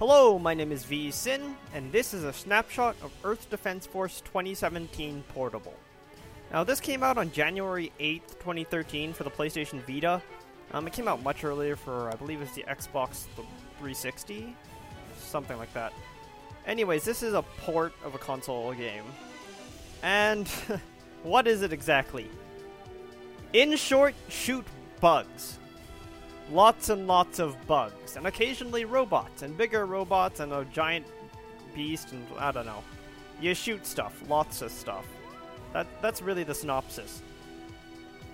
Hello, my name is V Sin, and this is a snapshot of Earth Defense Force 2017 Portable. Now, this came out on January 8th, 2013 for the PlayStation Vita. Um, it came out much earlier for, I believe it's the Xbox 360? Something like that. Anyways, this is a port of a console game. And what is it exactly? In short, shoot bugs. Lots and lots of bugs, and occasionally robots, and bigger robots, and a giant beast, and I don't know. You shoot stuff, lots of stuff. That that's really the synopsis.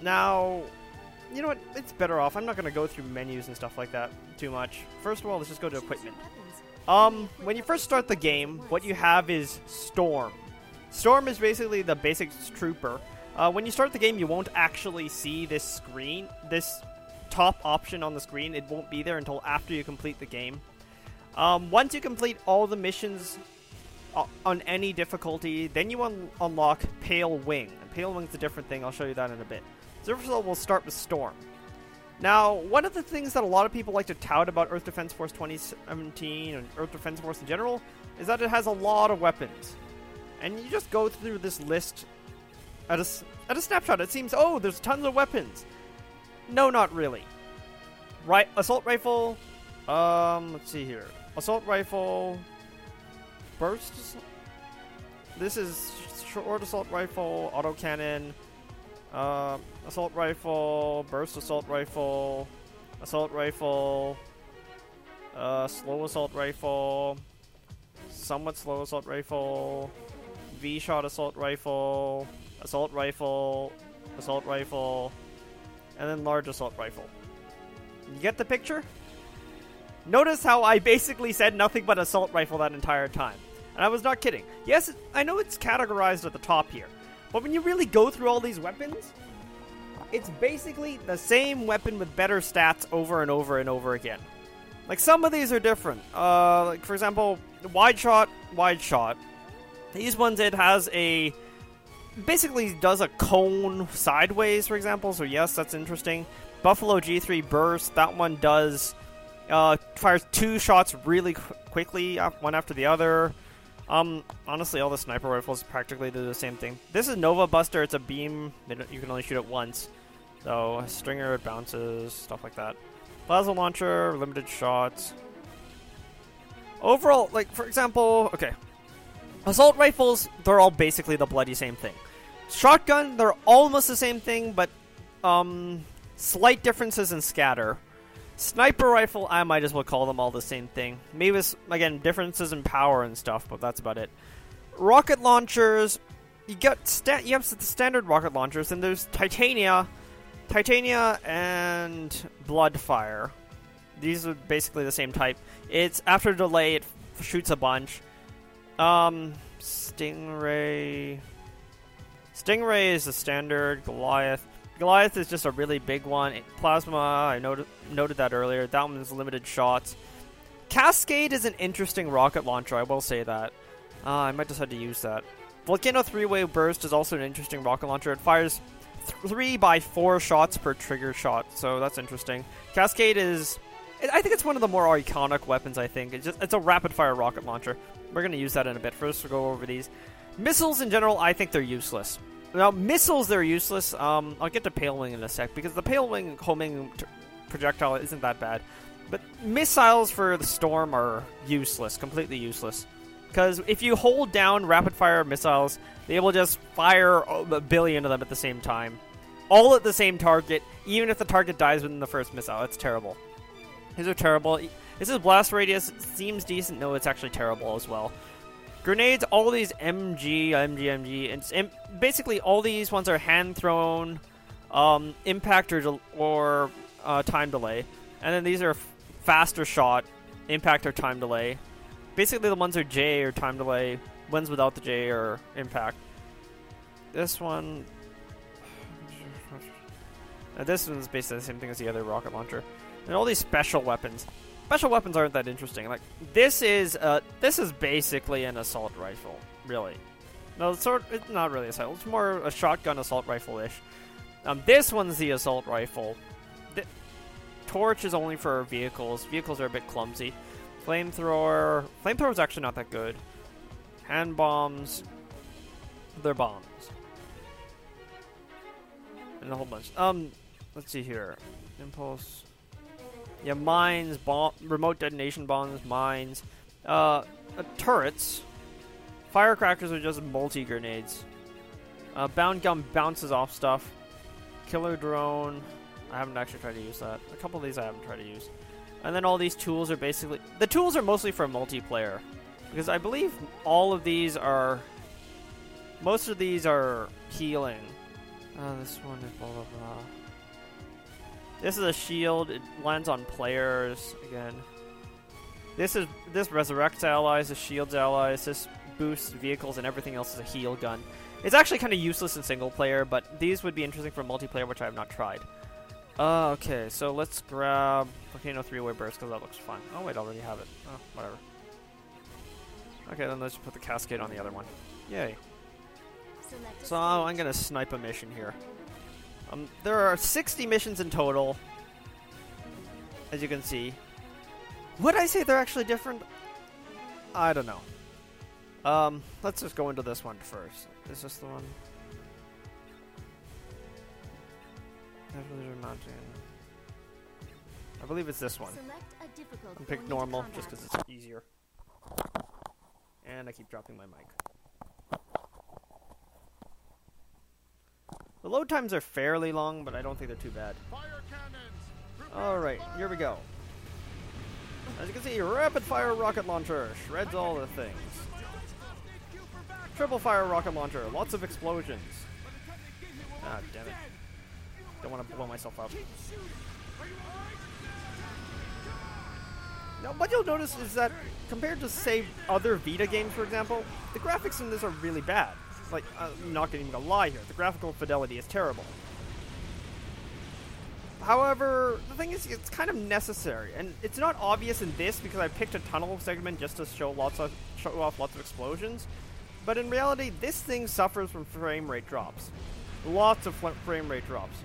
Now, you know what? It's better off. I'm not gonna go through menus and stuff like that too much. First of all, let's just go to equipment. Um, when you first start the game, what you have is Storm. Storm is basically the basic trooper. Uh, when you start the game, you won't actually see this screen, this top option on the screen. It won't be there until after you complete the game. Um, once you complete all the missions uh, on any difficulty, then you un unlock Pale Wing. And Pale Wing's a different thing. I'll show you that in a bit. All, we'll start with Storm. Now, one of the things that a lot of people like to tout about Earth Defense Force 2017 and Earth Defense Force in general is that it has a lot of weapons. And you just go through this list at a, at a snapshot. It seems, oh, there's tons of weapons. No, not really. Right, assault rifle. Um, let's see here. Assault rifle. Burst. This is short assault rifle, autocannon, uh, assault rifle, burst assault rifle, assault rifle, uh, slow assault rifle, somewhat slow assault rifle, V-shot assault rifle, assault rifle, assault rifle, and then large assault rifle. You get the picture? Notice how I basically said nothing but assault rifle that entire time. And I was not kidding. Yes, I know it's categorized at the top here. But when you really go through all these weapons, it's basically the same weapon with better stats over and over and over again. Like some of these are different. Uh, like for example, wide shot, wide shot. These ones it has a basically does a cone sideways, for example. So yes, that's interesting. Buffalo G3 burst. That one does uh, fires two shots really qu quickly, one after the other. Um, honestly, all the sniper rifles practically do the same thing. This is Nova Buster. It's a beam. You can only shoot it once. So, stringer, it bounces, stuff like that. Plasma launcher, limited shots. Overall, like, for example, okay. Assault rifles, they're all basically the bloody same thing. Shotgun, they're almost the same thing, but, um, slight differences in scatter. Sniper rifle, I might as well call them all the same thing. Maybe again, differences in power and stuff, but that's about it. Rocket launchers, you got sta you have the standard rocket launchers, and there's Titania, Titania and Bloodfire. These are basically the same type. It's after delay, it shoots a bunch. Um, Stingray. Stingray is the standard. Goliath. Goliath is just a really big one. Plasma, I noted, noted that earlier. That one is limited shots. Cascade is an interesting rocket launcher, I will say that. Uh, I might decide to use that. Volcano 3-way burst is also an interesting rocket launcher. It fires 3 by 4 shots per trigger shot, so that's interesting. Cascade is... I think it's one of the more iconic weapons, I think. It's, just, it's a rapid-fire rocket launcher. We're going to use that in a bit. First, we'll go over these. Missiles, in general, I think they're useless. Now, missiles, they're useless. Um, I'll get to Pale Wing in a sec, because the Pale Wing homing projectile isn't that bad. But missiles for the Storm are useless, completely useless. Because if you hold down rapid-fire missiles, they will just fire a billion of them at the same time. All at the same target, even if the target dies within the first missile. It's terrible. These are terrible. This is blast radius. Seems decent. No, it's actually terrible as well. Grenades, all these MG, MG, MG, and, basically all these ones are hand thrown, um, impact or, or uh, time delay, and then these are faster shot, impact or time delay. Basically, the ones are J or time delay. Ones without the J or impact. This one, uh, this one's basically the same thing as the other rocket launcher, and all these special weapons special weapons aren't that interesting. Like this is uh this is basically an assault rifle, really. No, it's sort it's not really assault. It's more a shotgun assault rifle ish. Um, this one's the assault rifle. The torch is only for vehicles. Vehicles are a bit clumsy. Flamethrower. Flamethrower's actually not that good. Hand bombs. They're bombs. And a whole bunch. Um, let's see here. Impulse. Yeah, mines, bomb, remote detonation bombs, mines, uh, uh, turrets. Firecrackers are just multi grenades. Uh, bound gum bounces off stuff. Killer drone. I haven't actually tried to use that. A couple of these I haven't tried to use. And then all these tools are basically... The tools are mostly for multiplayer. Because I believe all of these are... Most of these are healing. Uh, this one is blah blah blah. This is a shield. It lands on players again. This is this resurrects allies, this shields allies, this boosts vehicles, and everything else is a heal gun. It's actually kind of useless in single player, but these would be interesting for multiplayer, which I have not tried. Uh, okay, so let's grab Volcano three-way burst because that looks fun. Oh wait, I already have it. Oh, whatever. Okay, then let's put the cascade on the other one. Yay. So I'm gonna snipe a mission here. Um, there are 60 missions in total, as you can see. Would I say they're actually different? I don't know. Um, let's just go into this one first. Is this the one? I believe it's this one. I'm pick normal just because it's easier. And I keep dropping my mic. The load times are fairly long, but I don't think they're too bad. Alright, here we go. As you can see, rapid fire rocket launcher shreds all the things. Triple fire rocket launcher, lots of explosions. Ah, damn it. Don't want to blow myself up. Now, what you'll notice is that compared to, say, other Vita games, for example, the graphics in this are really bad. Like, I'm not even gonna lie here. The graphical fidelity is terrible. However, the thing is, it's kind of necessary, and it's not obvious in this because I picked a tunnel segment just to show lots of show off lots of explosions. But in reality, this thing suffers from frame rate drops, lots of frame rate drops.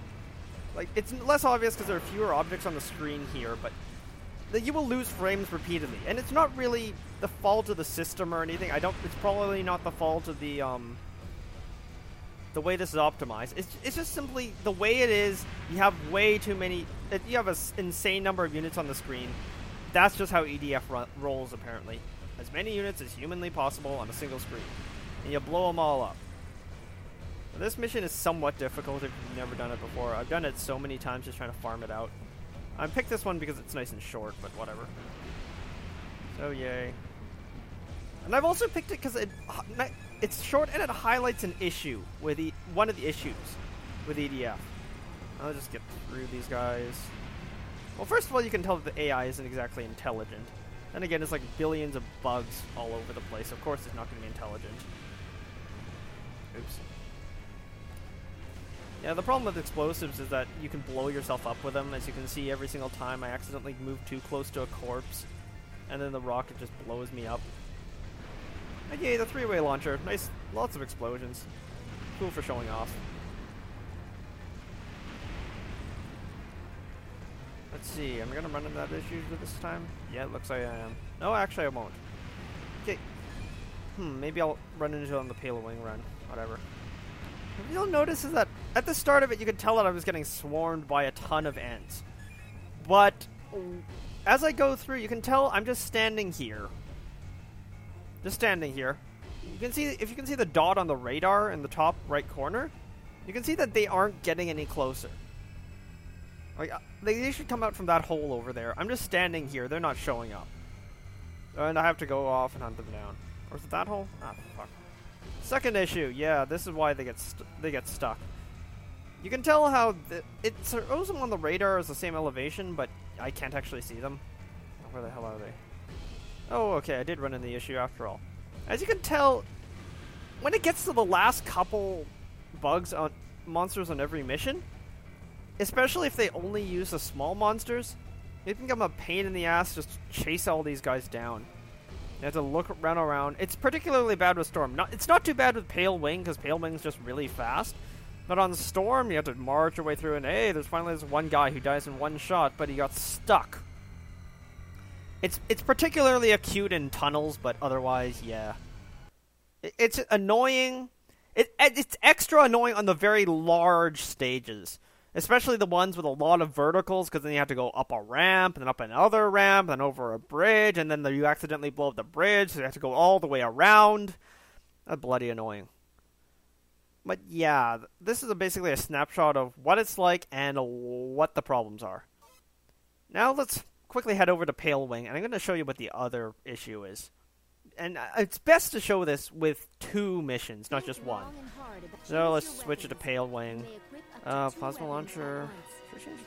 Like it's less obvious because there are fewer objects on the screen here, but that you will lose frames repeatedly, and it's not really the fault of the system or anything. I don't. It's probably not the fault of the um the way this is optimized. It's, it's just simply the way it is. You have way too many. You have an insane number of units on the screen. That's just how EDF ro rolls, apparently. As many units as humanly possible on a single screen. And you blow them all up. This mission is somewhat difficult if you've never done it before. I've done it so many times just trying to farm it out. I picked this one because it's nice and short, but whatever. So yay. And I've also picked it because it, it's short and it highlights an issue with e one of the issues with EDF. I'll just get through these guys. Well, first of all, you can tell that the AI isn't exactly intelligent. And again, it's like billions of bugs all over the place. Of course, it's not going to be intelligent. Oops. Yeah, the problem with explosives is that you can blow yourself up with them. As you can see, every single time I accidentally move too close to a corpse, and then the rocket just blows me up. Yay, the three-way launcher. Nice, lots of explosions. Cool for showing off. Let's see, am I gonna run into that issue this time? Yeah, it looks like I am. No, actually I won't. Okay. Hmm, maybe I'll run into it on the Pale Wing run. Whatever. What you'll notice is that at the start of it, you could tell that I was getting swarmed by a ton of ants. But as I go through, you can tell I'm just standing here. Just standing here. You can see, if you can see the dot on the radar in the top right corner, you can see that they aren't getting any closer. Like, uh, they should come out from that hole over there. I'm just standing here. They're not showing up. And I have to go off and hunt them down. Or is it that hole? Ah, fuck. Second issue, yeah, this is why they get they get stuck. You can tell how the, it throws them on the radar as the same elevation, but I can't actually see them. Where the hell are they? Oh, okay, I did run in the issue after all. As you can tell, when it gets to the last couple bugs on monsters on every mission, especially if they only use the small monsters, it can become a pain in the ass just chase all these guys down. You have to look run around. It's particularly bad with Storm. Not, it's not too bad with Pale Wing, because Pale Wing's just really fast. But on Storm, you have to march your way through, and hey, there's finally this one guy who dies in one shot, but he got stuck. It's it's particularly acute in tunnels, but otherwise, yeah. It, it's annoying. It it's extra annoying on the very large stages, especially the ones with a lot of verticals, because then you have to go up a ramp, and then up another ramp, and then over a bridge, and then you accidentally blow up the bridge, so you have to go all the way around. That's bloody annoying. But yeah, this is a, basically a snapshot of what it's like and what the problems are. Now let's quickly head over to Pale Wing, and I'm going to show you what the other issue is. And uh, it's best to show this with two missions, not just one. So let's switch it to Pale Wing. Uh, plasma launcher.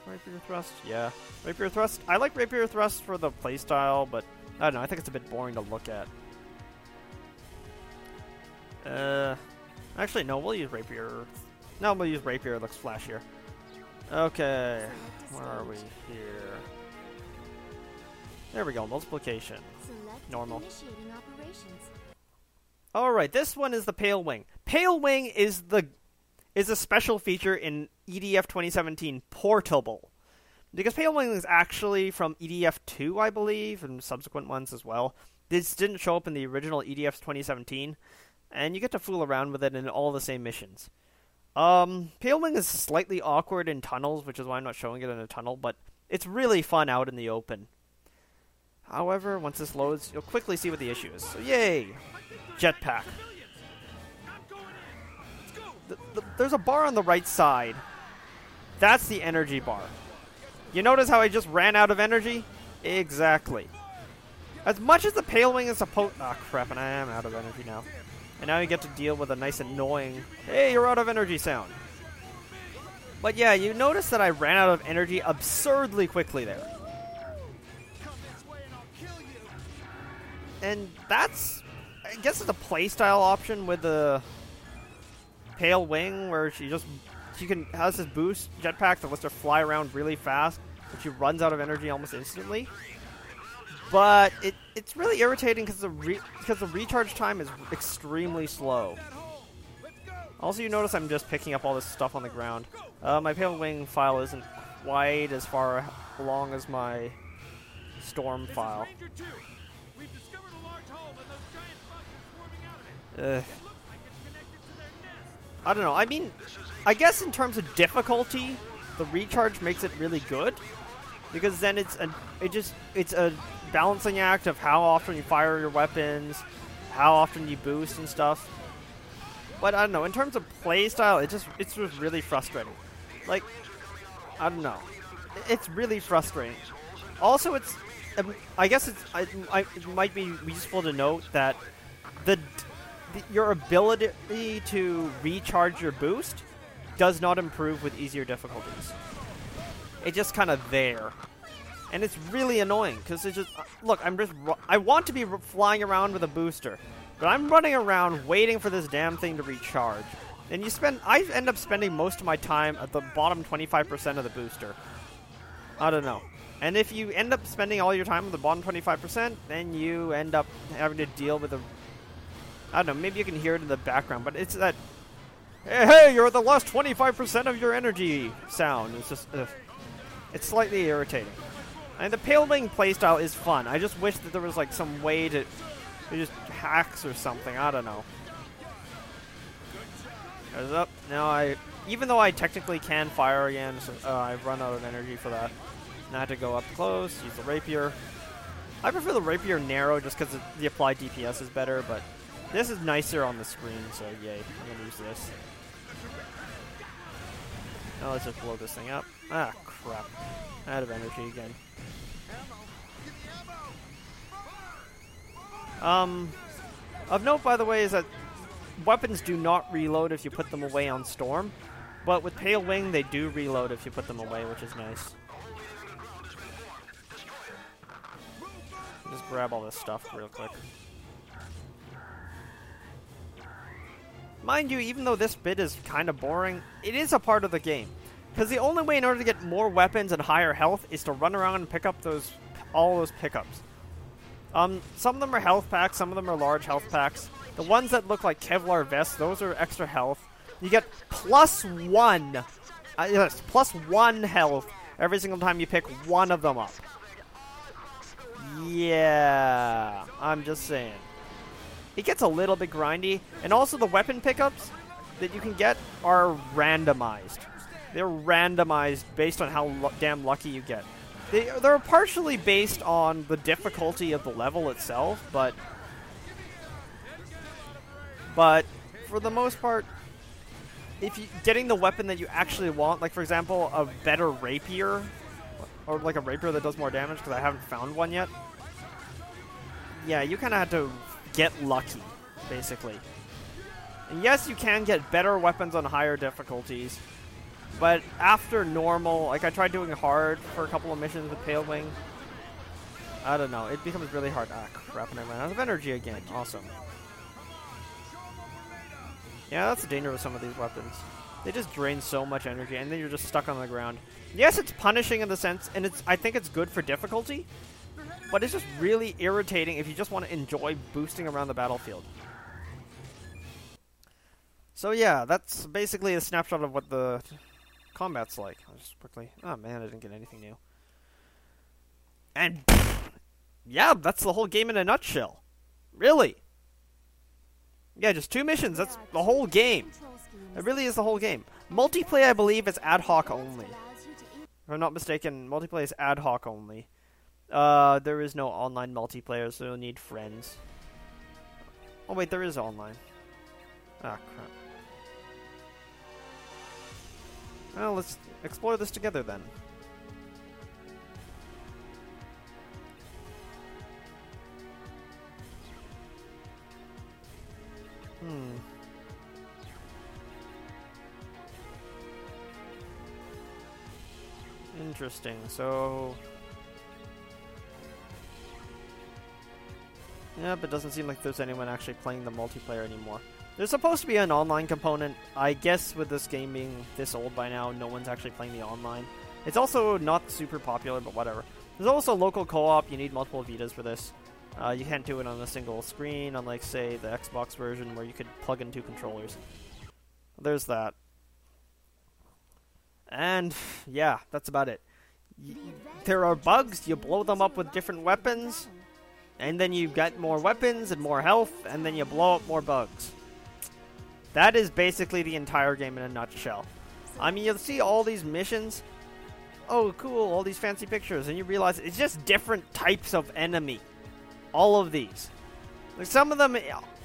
Rapier Thrust? Yeah. Rapier Thrust. I like Rapier Thrust for the playstyle, but I don't know. I think it's a bit boring to look at. Uh, actually, no. We'll use Rapier. No, we'll use Rapier. It looks flashier. Okay. Where are we here? There we go, multiplication. Normal. Alright, this one is the Pale Wing. Pale Wing is the is a special feature in EDF 2017 Portable. Because Pale Wing is actually from EDF 2, I believe, and subsequent ones as well. This didn't show up in the original EDF 2017, and you get to fool around with it in all the same missions. Um, Pale Wing is slightly awkward in tunnels, which is why I'm not showing it in a tunnel, but it's really fun out in the open. However, once this loads, you'll quickly see what the issue is. So yay! Jetpack. The, the, there's a bar on the right side. That's the energy bar. You notice how I just ran out of energy? Exactly. As much as the Pale Wing is supposed- Ah, oh, crap, and I am out of energy now. And now you get to deal with a nice annoying, hey, you're out of energy sound. But yeah, you notice that I ran out of energy absurdly quickly there. And that's I guess it's a playstyle option with the Pale Wing, where she just she can has this boost jetpack that lets her fly around really fast, but she runs out of energy almost instantly. But it it's really irritating because the because the recharge time is extremely slow. Also, you notice I'm just picking up all this stuff on the ground. Uh, my Pale Wing file isn't quite as far along as my Storm file. I don't know. I mean, I guess in terms of difficulty, the recharge makes it really good because then it's a it just it's a balancing act of how often you fire your weapons, how often you boost and stuff. But I don't know. In terms of playstyle, it just it's just really frustrating. Like, I don't know. It's really frustrating. Also, it's I guess it's I, I, it might be useful to note that the your ability to recharge your boost does not improve with easier difficulties. It's just kind of there. And it's really annoying, because it's just... Uh, look, I'm just... I want to be flying around with a booster, but I'm running around waiting for this damn thing to recharge. And you spend... I end up spending most of my time at the bottom 25% of the booster. I don't know. And if you end up spending all your time at the bottom 25%, then you end up having to deal with a I don't know, maybe you can hear it in the background, but it's that, hey, hey you're at the last 25% of your energy sound. It's just, it's slightly irritating. And the Pale Wing playstyle is fun. I just wish that there was like some way to, to just hacks or something. I don't know. Goes up. Now I, even though I technically can fire again, so, uh, I've run out of energy for that. Now I have to go up close, use the rapier. I prefer the rapier narrow just because the applied DPS is better, but this is nicer on the screen, so yay. I'm gonna use this. Now let's just blow this thing up. Ah, crap. Out of energy again. Um, of note, by the way, is that weapons do not reload if you put them away on Storm, but with Pale Wing, they do reload if you put them away, which is nice. Just grab all this stuff real quick. Mind you, even though this bit is kind of boring, it is a part of the game. Because the only way in order to get more weapons and higher health is to run around and pick up those all those pickups. Um, some of them are health packs, some of them are large health packs. The ones that look like Kevlar vests, those are extra health. You get plus one, uh, yes, plus one health every single time you pick one of them up. Yeah, I'm just saying. It gets a little bit grindy, and also the weapon pickups that you can get are randomized. They're randomized based on how damn lucky you get. They, they're partially based on the difficulty of the level itself, but but for the most part, if you getting the weapon that you actually want, like for example, a better rapier, or like a rapier that does more damage, because I haven't found one yet. Yeah, you kind of have to get lucky, basically. And yes, you can get better weapons on higher difficulties, but after normal, like I tried doing hard for a couple of missions with Pale Wing. I don't know, it becomes really hard. Ah, crap, and I ran out of energy again. Awesome. Yeah, that's the danger with some of these weapons. They just drain so much energy, and then you're just stuck on the ground. Yes, it's punishing in the sense, and it's I think it's good for difficulty, but it's just really irritating if you just want to enjoy boosting around the battlefield. So yeah, that's basically a snapshot of what the combat's like. I'll just quickly... Oh man, I didn't get anything new. And... Yeah, that's the whole game in a nutshell. Really. Yeah, just two missions. That's the whole game. It really is the whole game. Multiplayer, I believe, is ad hoc only. If I'm not mistaken, multiplayer is ad hoc only. Uh, there is no online multiplayer, so you'll need friends. Oh wait, there is online. Ah, crap. Well, let's explore this together then. Hmm. Interesting. So... Yep, it doesn't seem like there's anyone actually playing the multiplayer anymore. There's supposed to be an online component. I guess with this game being this old by now, no one's actually playing the online. It's also not super popular, but whatever. There's also local co-op. You need multiple Vitas for this. Uh, you can't do it on a single screen, unlike, say, the Xbox version where you could plug in two controllers. There's that. And, yeah, that's about it. Y there are bugs, you blow them up with different weapons, and then you get more weapons and more health, and then you blow up more bugs. That is basically the entire game in a nutshell. I mean, you'll see all these missions. Oh, cool, all these fancy pictures, and you realize it's just different types of enemy all of these. Like some of them,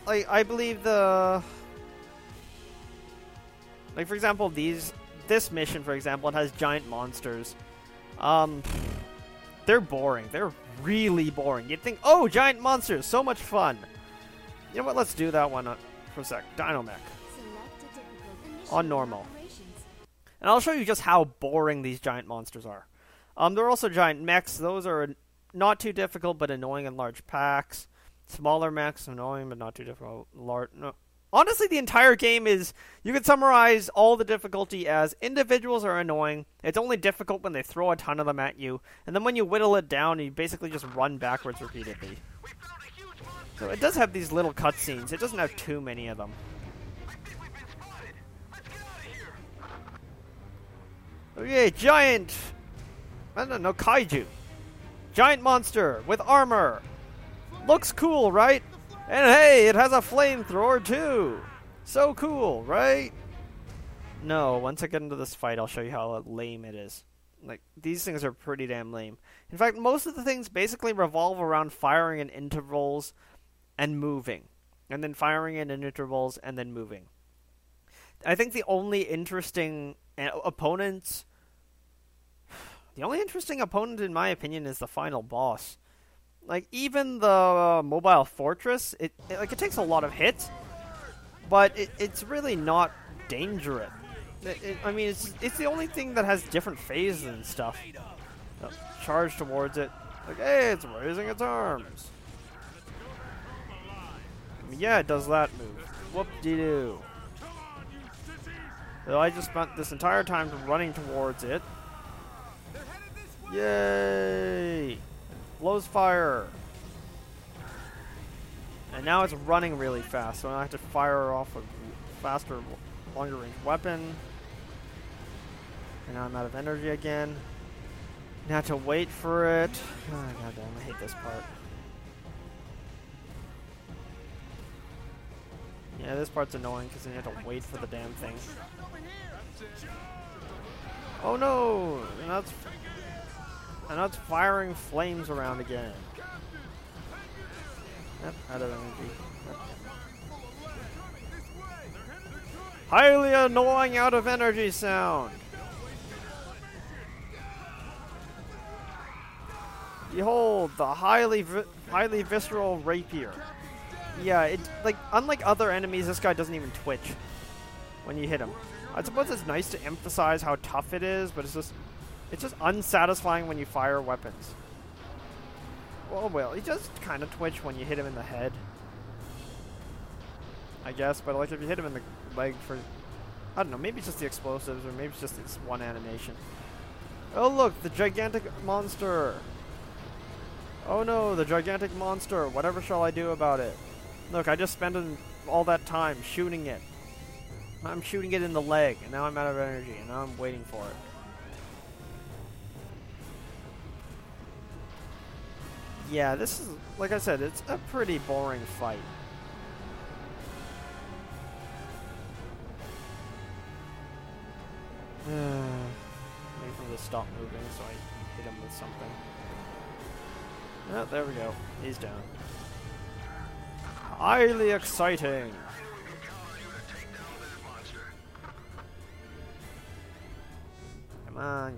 like I believe the, like for example, these this mission, for example, it has giant monsters. Um, they're boring. They're really boring. You'd think, oh, giant monsters, so much fun. You know what? Let's do that one uh, for a sec. Dynamech on normal. And I'll show you just how boring these giant monsters are. Um, there are also giant mechs. Those are not too difficult, but annoying in large packs. Smaller mechs, annoying, but not too difficult. Large, no. Honestly, the entire game is. You could summarize all the difficulty as individuals are annoying. It's only difficult when they throw a ton of them at you, and then when you whittle it down, you basically just run backwards repeatedly. So it does have these little cutscenes. It doesn't have too many of them. Okay, giant. I don't know, kaiju. Giant monster with armor. Looks cool, right? And hey, it has a flamethrower too. So cool, right? No, once I get into this fight, I'll show you how lame it is. Like, these things are pretty damn lame. In fact, most of the things basically revolve around firing in intervals and moving. And then firing in intervals and then moving. I think the only interesting uh, opponents the only interesting opponent, in my opinion, is the final boss. Like even the uh, mobile fortress, it, it, like it takes a lot of hits, but it, it's really not dangerous. It, I mean, it's it's the only thing that has different phases and stuff. Charge towards it, like hey, it's raising its arms. Yeah, it does that move. Whoop de doo. So I just spent this entire time running towards it. Yay! Blows fire. And now it's running really fast, so I have to fire off a faster, longer range weapon. And now I'm out of energy again. Now to wait for it. Ah, oh, God damn, I hate this part. Yeah, this part's annoying because then you have to wait for the damn thing. Oh no! That's and that's firing flames around again. Yep, out of energy. Highly annoying out of energy sound. Behold, the highly vi highly visceral rapier. Yeah, it like unlike other enemies, this guy doesn't even twitch when you hit him. I suppose it's nice to emphasize how tough it is, but it's just it's just unsatisfying when you fire weapons. Oh, well, well, he just kind of twitch when you hit him in the head. I guess, but like if you hit him in the leg for, I don't know, maybe it's just the explosives or maybe it's just this one animation. Oh look, the gigantic monster! Oh no, the gigantic monster, whatever shall I do about it? Look, I just spent all that time shooting it. I'm shooting it in the leg, and now I'm out of energy, and now I'm waiting for it. Yeah, this is, like I said, it's a pretty boring fight. Wait for him to stop moving so I can hit him with something. Oh, there we go. He's down. Highly exciting! Come on.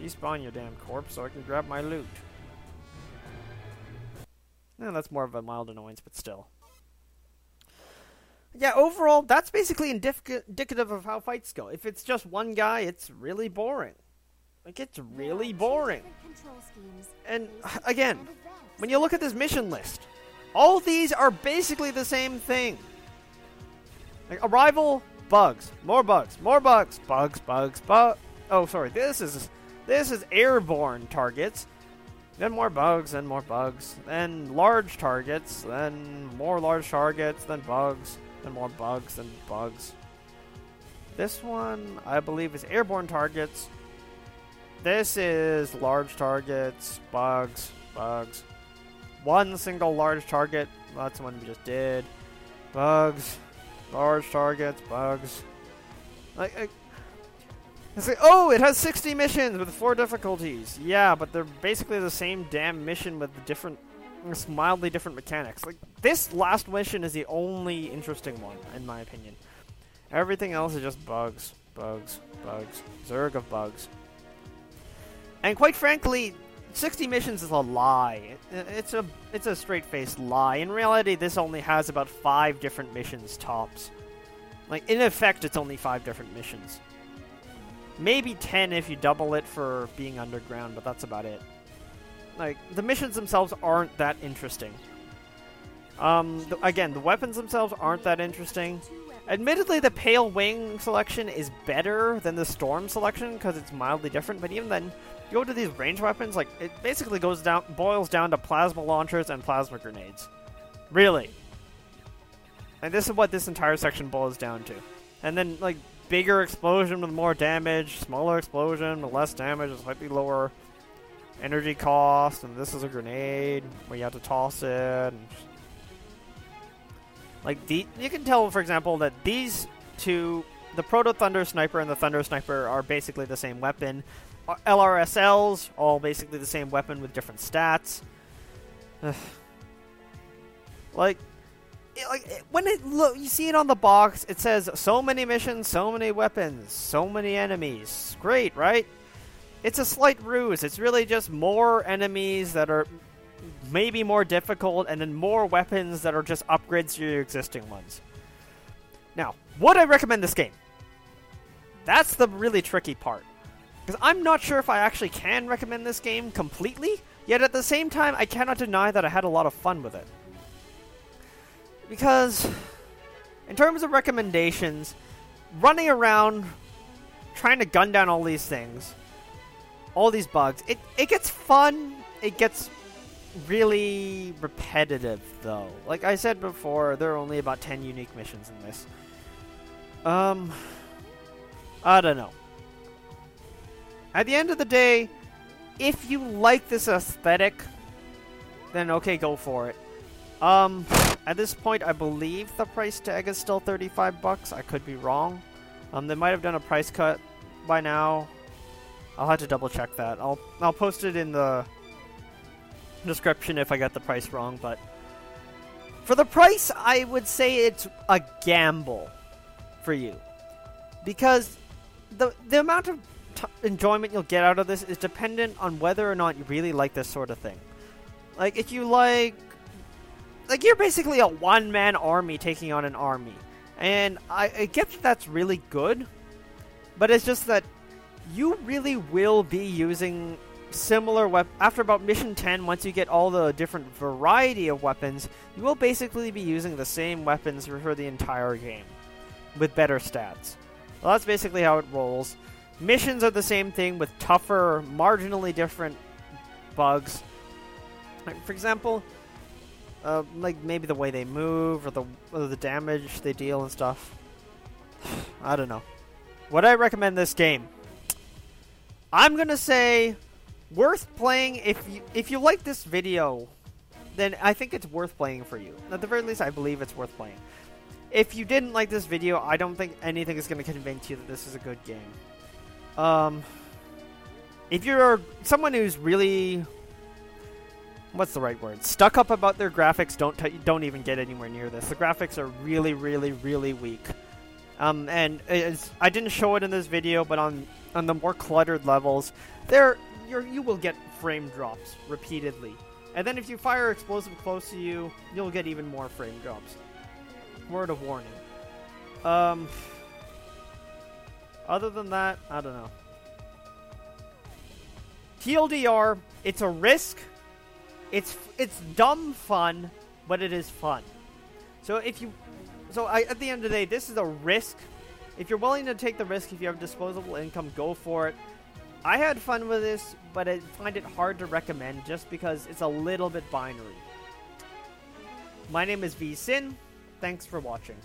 Despawn your damn corpse so I can grab my loot. No, that's more of a mild annoyance, but still. Yeah, overall, that's basically indicative of how fights go. If it's just one guy, it's really boring. Like, it's really boring. And, again, when you look at this mission list, all these are basically the same thing. Like, arrival, bugs, more bugs, more bugs, bugs, bugs, bugs. Oh, sorry, this is this is airborne targets. Then more bugs, then more bugs, then large targets, then more large targets, then bugs, then more bugs, then bugs. This one, I believe, is airborne targets. This is large targets, bugs, bugs. One single large target, that's the one we just did. Bugs, large targets, bugs. Like, it's like, oh, it has 60 missions with four difficulties. Yeah, but they're basically the same damn mission with different, mildly different mechanics. Like, this last mission is the only interesting one, in my opinion. Everything else is just bugs, bugs, bugs. Zerg of bugs. And quite frankly, 60 missions is a lie. It's a it's a straight-faced lie. In reality, this only has about five different missions tops. Like, in effect, it's only five different missions. Maybe 10 if you double it for being underground, but that's about it. Like, the missions themselves aren't that interesting. Um, th again, the weapons themselves aren't that interesting. Admittedly, the Pale Wing selection is better than the Storm selection because it's mildly different, but even then, you go to these range weapons, like, it basically goes down, boils down to plasma launchers and plasma grenades. Really. And this is what this entire section boils down to. And then, like, bigger explosion with more damage, smaller explosion with less damage, slightly lower energy cost, and this is a grenade where you have to toss it. like the, you can tell, for example, that these two, the Proto Thunder Sniper and the Thunder Sniper, are basically the same weapon. LRSLs, all basically the same weapon with different stats. like it, like it, when it look, you see it on the box, it says so many missions, so many weapons, so many enemies. Great, right? It's a slight ruse. It's really just more enemies that are maybe more difficult, and then more weapons that are just upgrades to your existing ones. Now, would I recommend this game? That's the really tricky part. Because I'm not sure if I actually can recommend this game completely, yet at the same time, I cannot deny that I had a lot of fun with it. Because, in terms of recommendations, running around trying to gun down all these things, all these bugs, it, it gets fun, it gets really repetitive, though. Like I said before, there are only about 10 unique missions in this. Um, I don't know. At the end of the day, if you like this aesthetic, then okay, go for it. Um, at this point, I believe the price tag is still 35 bucks. I could be wrong. Um, they might have done a price cut by now. I'll have to double check that. I'll I'll post it in the description if I got the price wrong, but for the price, I would say it's a gamble for you because the the amount of enjoyment you'll get out of this is dependent on whether or not you really like this sort of thing. Like if you like like you're basically a one man army taking on an army. And I, I get that that's really good, but it's just that you really will be using similar weapons. After about mission 10, once you get all the different variety of weapons, you will basically be using the same weapons for the entire game with better stats. Well, that's basically how it rolls. Missions are the same thing with tougher, marginally different bugs. For example, uh, like maybe the way they move or the or the damage they deal and stuff. I don't know. Would I recommend this game? I'm gonna say worth playing if you if you like this video, then I think it's worth playing for you. At the very least, I believe it's worth playing. If you didn't like this video, I don't think anything is to convince you that this is a good game. Um, if you're someone who's really what's the right word? Stuck up about their graphics. Don't t- don't even get anywhere near this. The graphics are really, really, really weak. Um, and I didn't show it in this video, but on on the more cluttered levels, there you will get frame drops repeatedly. And then if you fire explosive close to you, you'll get even more frame drops. Word of warning. Um. Other than that, I don't know. TLDR, it's a risk it's it's dumb fun, but it is fun. So if you, so I, at the end of the day, this is a risk. If you're willing to take the risk, if you have disposable income, go for it. I had fun with this, but I find it hard to recommend just because it's a little bit binary. My name is V Sin. Thanks for watching.